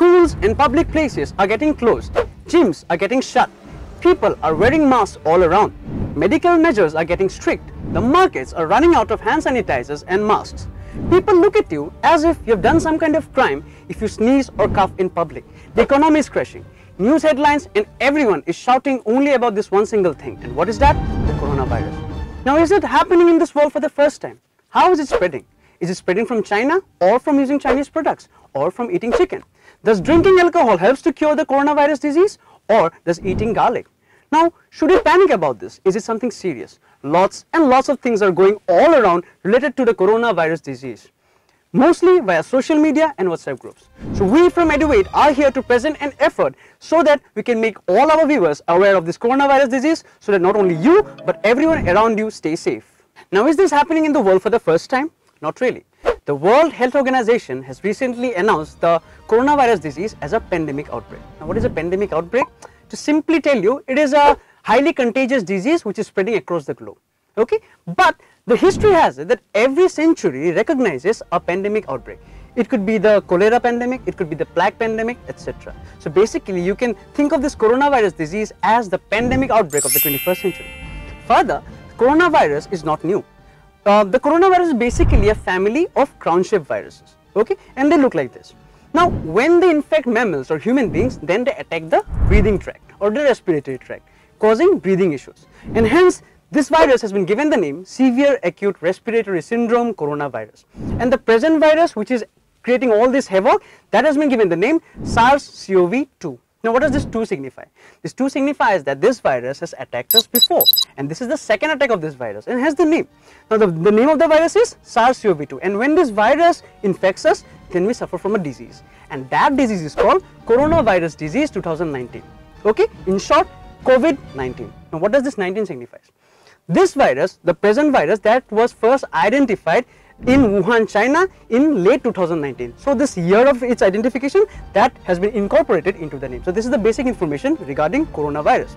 Schools and public places are getting closed. Gyms are getting shut. People are wearing masks all around. Medical measures are getting strict. The markets are running out of hand sanitizers and masks. People look at you as if you've done some kind of crime if you sneeze or cough in public. The economy is crashing. News headlines and everyone is shouting only about this one single thing. And what is that? The coronavirus. Now, is it happening in this world for the first time? How is it spreading? Is it spreading from China or from using Chinese products or from eating chicken? Does drinking alcohol helps to cure the coronavirus disease or does eating garlic? Now, should we panic about this? Is it something serious? Lots and lots of things are going all around related to the coronavirus disease, mostly via social media and WhatsApp groups. So we from EduAid are here to present an effort so that we can make all our viewers aware of this coronavirus disease so that not only you but everyone around you stay safe. Now is this happening in the world for the first time? Not really. The World Health Organization has recently announced the coronavirus disease as a pandemic outbreak. Now what is a pandemic outbreak? To simply tell you, it is a highly contagious disease which is spreading across the globe. Okay, but the history has it that every century recognizes a pandemic outbreak. It could be the cholera pandemic, it could be the plague pandemic, etc. So basically, you can think of this coronavirus disease as the pandemic outbreak of the 21st century. Further, coronavirus is not new. Uh, the coronavirus is basically a family of crown-shaped viruses, okay, and they look like this. Now, when they infect mammals or human beings, then they attack the breathing tract or the respiratory tract, causing breathing issues. And hence, this virus has been given the name Severe Acute Respiratory Syndrome Coronavirus. And the present virus, which is creating all this havoc, that has been given the name SARS-CoV-2. Now, what does this 2 signify? This 2 signifies that this virus has attacked us before and this is the second attack of this virus and has the name. Now, the, the name of the virus is SARS-CoV-2 and when this virus infects us, then we suffer from a disease and that disease is called Coronavirus Disease 2019. Okay, in short, COVID-19. Now, what does this 19 signify? This virus, the present virus that was first identified in Wuhan, China in late 2019. So this year of its identification that has been incorporated into the name. So this is the basic information regarding coronavirus.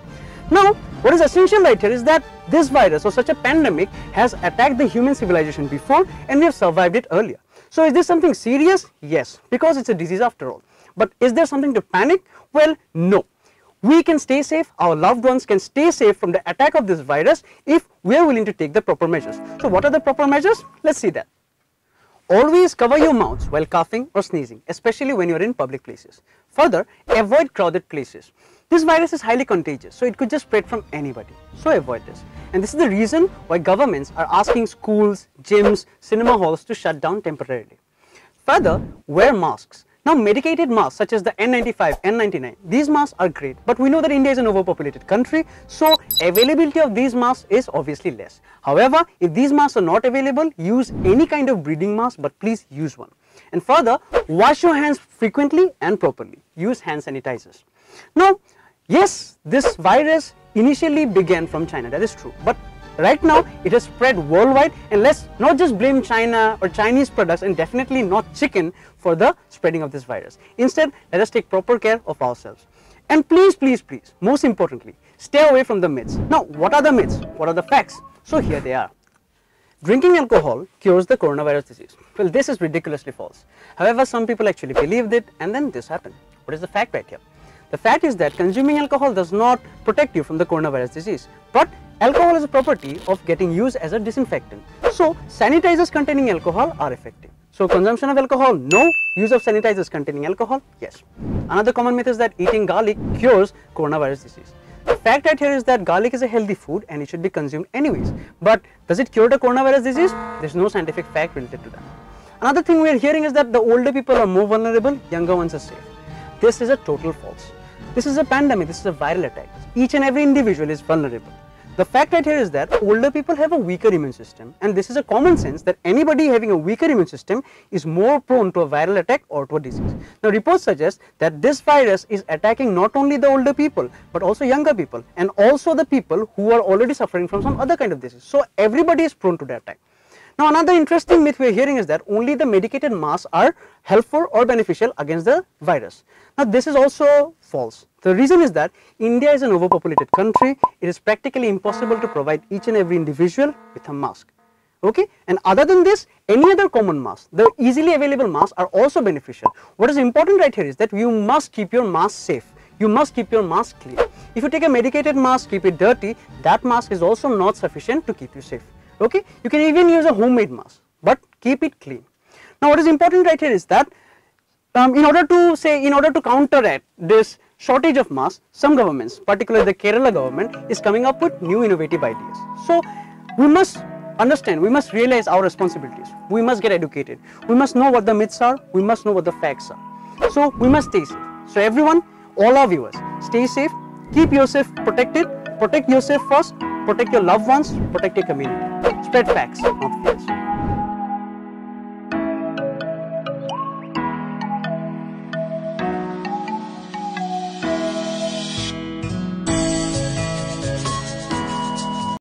Now, what is essential right here is that this virus or such a pandemic has attacked the human civilization before and we have survived it earlier. So is this something serious? Yes, because it's a disease after all. But is there something to panic? Well, no we can stay safe, our loved ones can stay safe from the attack of this virus if we are willing to take the proper measures. So what are the proper measures? Let's see that. Always cover your mouths while coughing or sneezing, especially when you are in public places. Further, avoid crowded places. This virus is highly contagious, so it could just spread from anybody. So avoid this. And this is the reason why governments are asking schools, gyms, cinema halls to shut down temporarily. Further, wear masks. Now medicated masks such as the N95, N99, these masks are great but we know that India is an overpopulated country so availability of these masks is obviously less. However, if these masks are not available, use any kind of breathing mask but please use one. And further, wash your hands frequently and properly. Use hand sanitizers. Now, yes, this virus initially began from China, that is true. But Right now, it has spread worldwide and let's not just blame China or Chinese products and definitely not chicken for the spreading of this virus. Instead, let us take proper care of ourselves. And please, please, please, most importantly, stay away from the myths. Now, what are the myths? What are the facts? So here they are. Drinking alcohol cures the coronavirus disease. Well, this is ridiculously false. However, some people actually believed it and then this happened. What is the fact right here? The fact is that consuming alcohol does not protect you from the coronavirus disease, but Alcohol is a property of getting used as a disinfectant. So sanitizers containing alcohol are effective. So consumption of alcohol, no. Use of sanitizers containing alcohol, yes. Another common myth is that eating garlic cures coronavirus disease. The fact right here is that garlic is a healthy food and it should be consumed anyways. But does it cure the coronavirus disease? There's no scientific fact related to that. Another thing we are hearing is that the older people are more vulnerable, younger ones are safe. This is a total false. This is a pandemic, this is a viral attack. Each and every individual is vulnerable. The fact right here is that older people have a weaker immune system and this is a common sense that anybody having a weaker immune system is more prone to a viral attack or to a disease. Now reports suggest that this virus is attacking not only the older people but also younger people and also the people who are already suffering from some other kind of disease. So everybody is prone to the attack. Now another interesting myth we are hearing is that only the medicated masks are helpful or beneficial against the virus. Now this is also false. The reason is that India is an overpopulated country. It is practically impossible to provide each and every individual with a mask. Okay, and other than this, any other common mask, the easily available masks are also beneficial. What is important right here is that you must keep your mask safe. You must keep your mask clean. If you take a medicated mask, keep it dirty, that mask is also not sufficient to keep you safe. Okay, you can even use a homemade mask, but keep it clean. Now, what is important right here is that um, in order to say, in order to counteract this shortage of masks, some governments, particularly the Kerala government, is coming up with new innovative ideas. So, we must understand, we must realize our responsibilities. We must get educated. We must know what the myths are. We must know what the facts are. So, we must stay safe. So, everyone, all our viewers, stay safe, keep yourself protected, protect yourself first, protect your loved ones, protect your community. Spread facts, not fears.